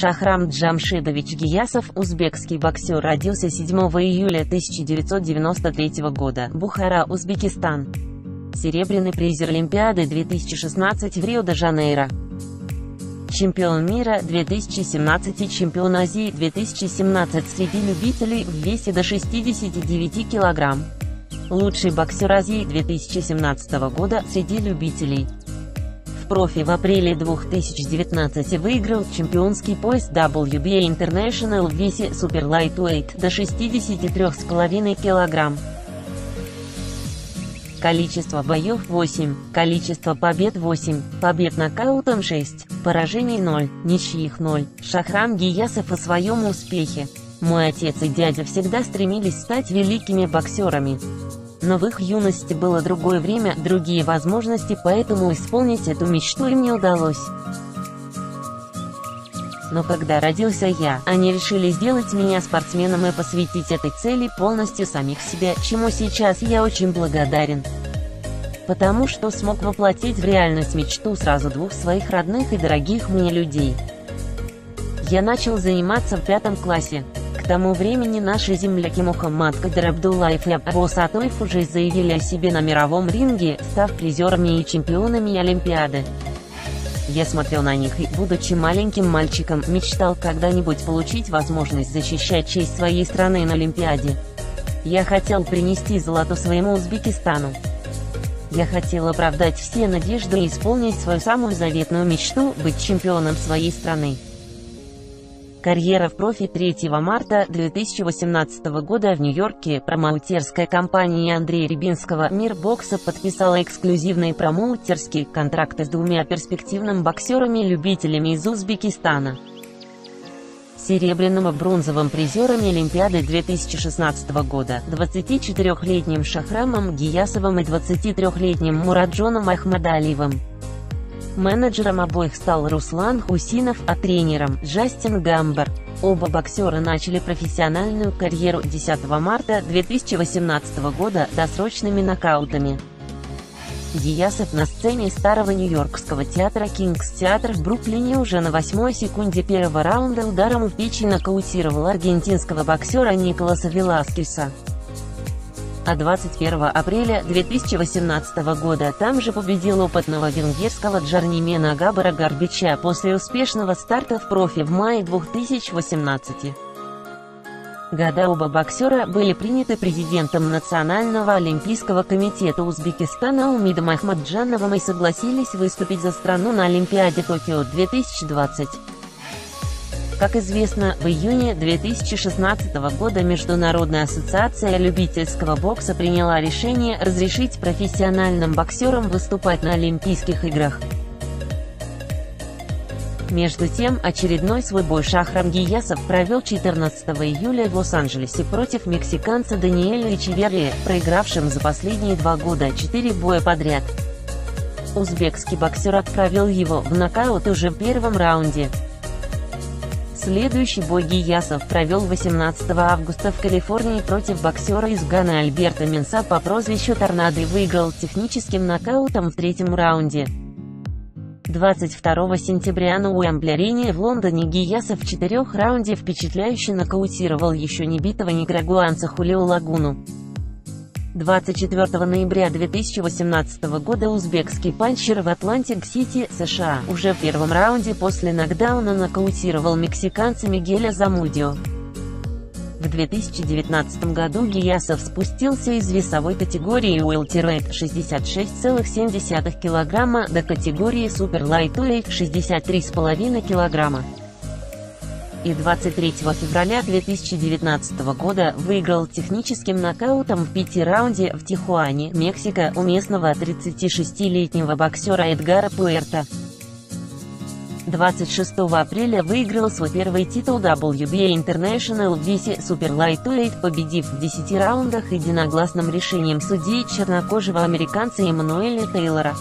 Шахрам Джамшедович Гиясов, узбекский боксер, родился 7 июля 1993 года, Бухара, Узбекистан. Серебряный призер Олимпиады 2016 в Рио-де-Жанейро. Чемпион мира 2017 и чемпион Азии 2017 среди любителей в весе до 69 кг. Лучший боксер Азии 2017 года среди любителей профи в апреле 2019 выиграл чемпионский пояс WBA International в весе Super Lightweight до 63,5 кг. Количество боев 8, количество побед 8, побед нокаутом 6, поражений 0, ничьих 0. Шахрам Гиясов о своем успехе. Мой отец и дядя всегда стремились стать великими боксерами. Но в их юности было другое время, другие возможности, поэтому исполнить эту мечту им не удалось. Но когда родился я, они решили сделать меня спортсменом и посвятить этой цели полностью самих себя, чему сейчас я очень благодарен. Потому что смог воплотить в реальность мечту сразу двух своих родных и дорогих мне людей. Я начал заниматься в пятом классе тому времени наши земляки Мухаммад Кадыр Абдуллаев и Аббас Атоев уже заявили о себе на мировом ринге, став призерами и чемпионами Олимпиады. Я смотрел на них и, будучи маленьким мальчиком, мечтал когда-нибудь получить возможность защищать честь своей страны на Олимпиаде. Я хотел принести золото своему Узбекистану. Я хотел оправдать все надежды и исполнить свою самую заветную мечту – быть чемпионом своей страны. Карьера в профи 3 марта 2018 года в Нью-Йорке промоутерская компания Андрея Рябинского «Мир бокса» подписала эксклюзивные промоутерские контракты с двумя перспективными боксерами-любителями из Узбекистана. Серебряным и бронзовым призерами Олимпиады 2016 года, 24-летним Шахрамом Гиясовым и 23-летним Мураджоном Ахмадалиевым. Менеджером обоих стал Руслан Хусинов, а тренером – Джастин Гамбар. Оба боксера начали профессиональную карьеру 10 марта 2018 года досрочными нокаутами. Гиясов на сцене старого нью-йоркского театра Кингс Театр в Бруклине уже на восьмой секунде первого раунда ударом в печень нокаутировал аргентинского боксера Николаса Веласкеса 21 апреля 2018 года. Там же победил опытного венгерского Джарнимена Габара Гарбича после успешного старта в профи в мае 2018 года оба боксера были приняты президентом Национального олимпийского комитета Узбекистана Умидом Ахмаджановым и согласились выступить за страну на Олимпиаде Токио 2020. Как известно, в июне 2016 года Международная ассоциация любительского бокса приняла решение разрешить профессиональным боксерам выступать на Олимпийских играх. Между тем, очередной свой бой Шахрам Гиясов провел 14 июля в Лос-Анджелесе против мексиканца Даниэля Эчеверри, проигравшим за последние два года 4 боя подряд. Узбекский боксер отправил его в нокаут уже в первом раунде. Следующий бой Гиясов провел 18 августа в Калифорнии против боксера из Ганы Альберта Менса по прозвищу Торнадо и выиграл техническим нокаутом в третьем раунде. 22 сентября на Уэмбли-арене в Лондоне Гиясов в четырех раунде впечатляюще нокаутировал еще не битого никарагуанца Хулио Лагуну. 24 ноября 2018 года узбекский панчер в Атлантик-Сити, США, уже в первом раунде после нокдауна нокаутировал мексиканца Мигеля Замудио. В 2019 году Гиясов спустился из весовой категории welterweight 66,7 кг до категории Lightweight 63,5 кг и 23 февраля 2019 года выиграл техническим нокаутом в пяти раунде в Тихуане, Мексика, у местного 36-летнего боксера Эдгара Пуэрто. 26 апреля выиграл свой первый титул WBA International в весе Super Lightweight, победив в 10 раундах единогласным решением судьи чернокожего американца Эммануэля Тейлора.